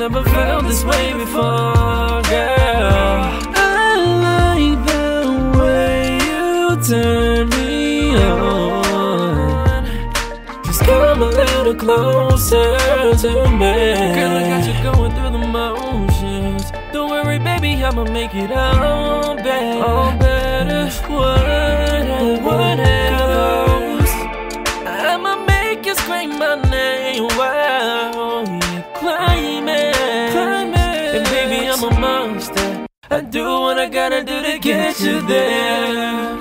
never felt this way before, girl. I like the way you turn me on. Just come a little closer to me. Girl, I got you going through the motions. Don't worry, baby, I'ma make it all better. All better. What? What else? I'ma make you scream my name. Wow, I do what I gotta do to get you there.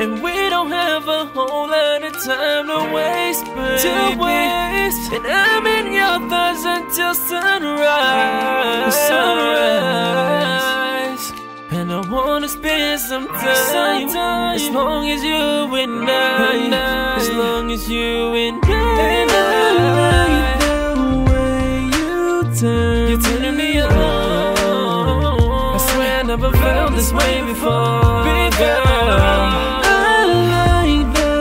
And we don't have a whole lot of time to waste, baby. To waste. And I'm in your thoughts until sunrise. Sunrise. And I wanna spend some time, as long as you and I, as long as you and I. never felt this way before, before. I like the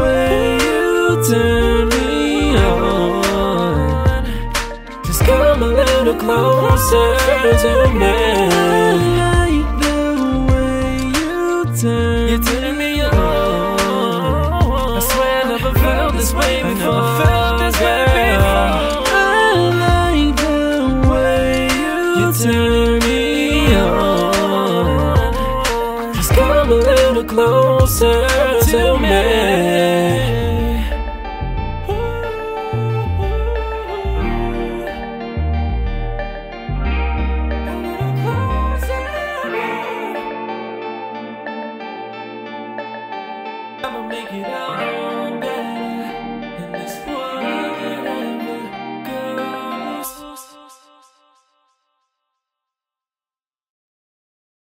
way you turn me on. Just come a little closer to me. I like the way you turn. Me on. I swear I never felt this way before. I never felt this way before. I like the way you turn me little closer to me. I'ma make it out.